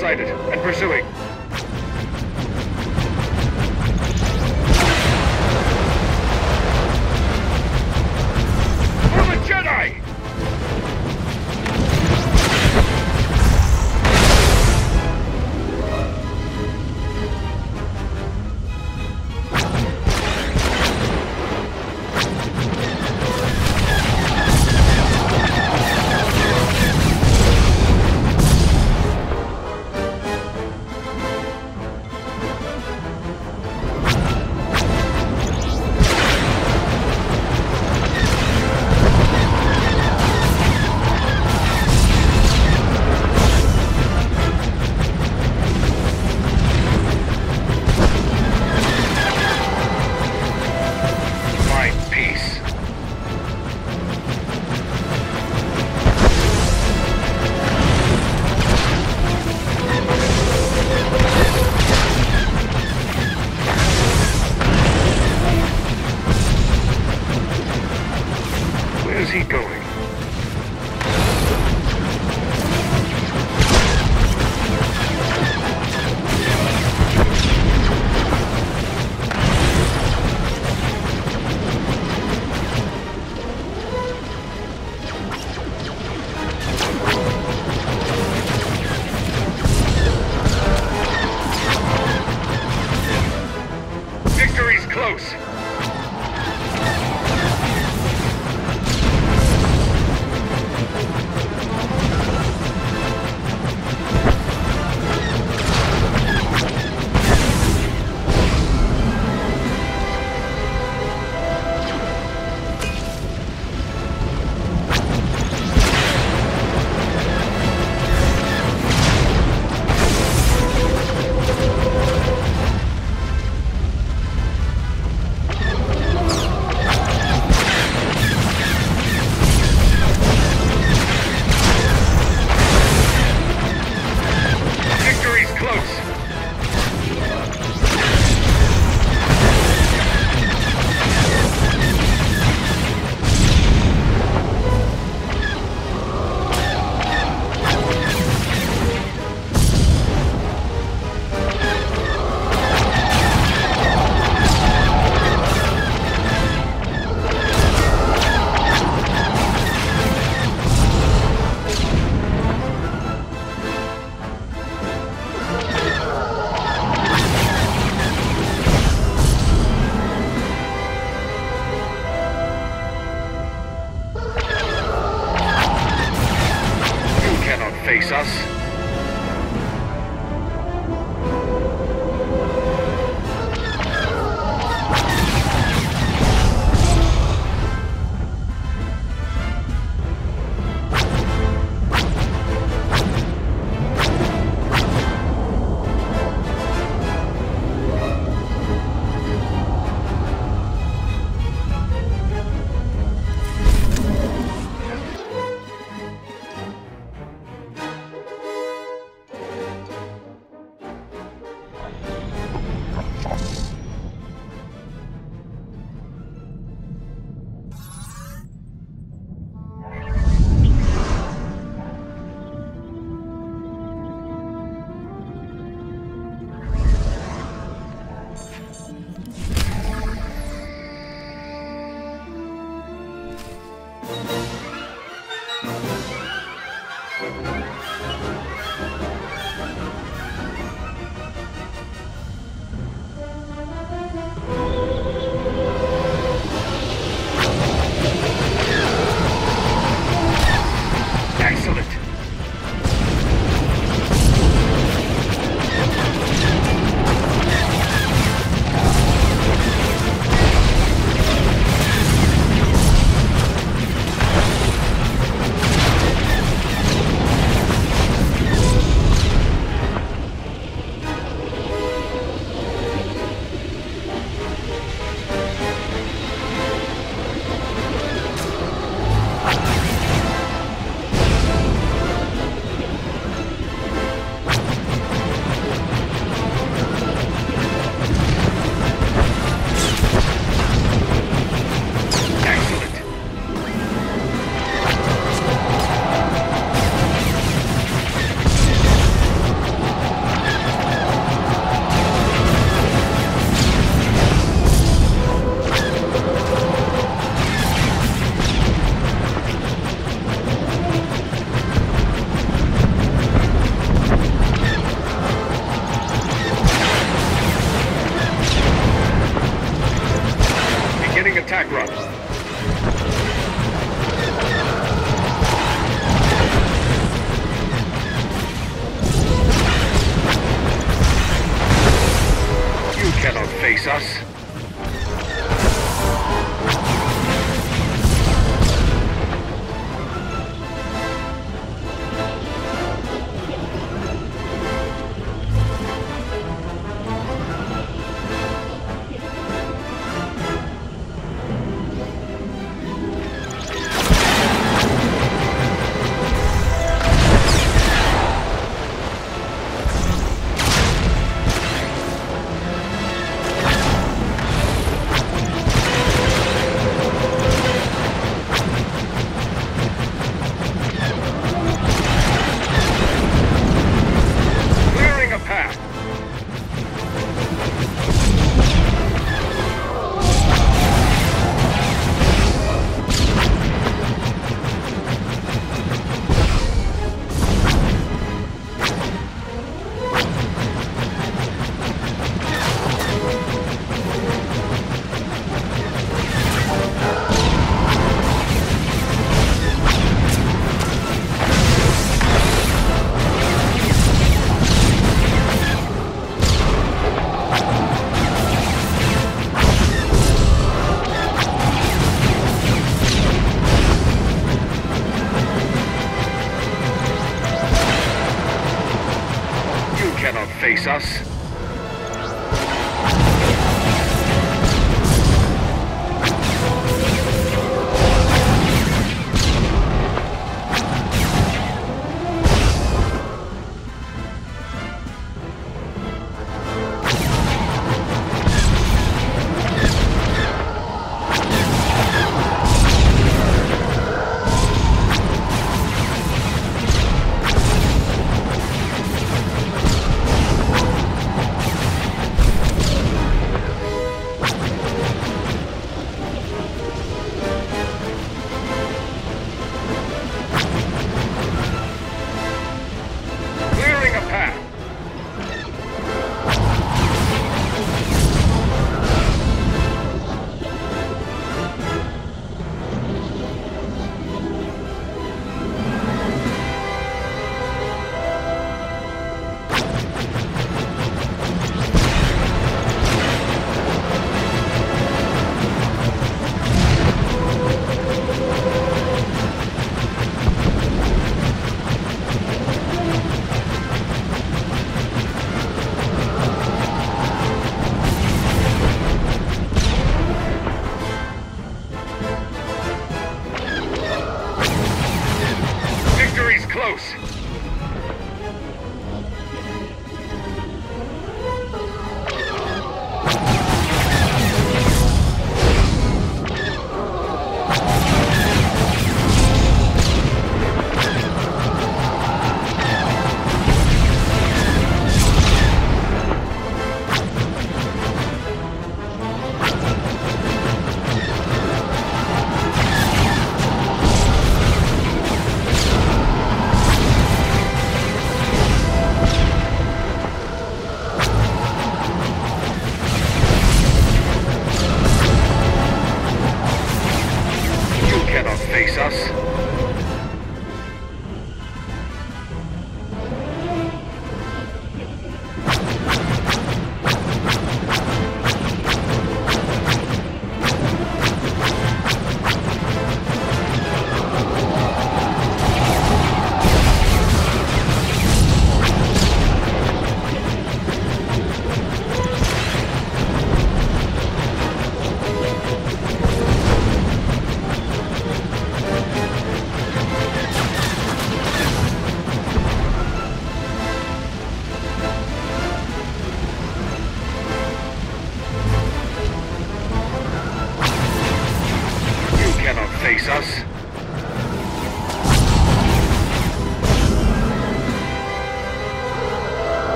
Sighted and pursuing. Victory's sucesso. face us.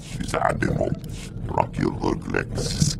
Siz adem ol. Bırak yıllık leksiz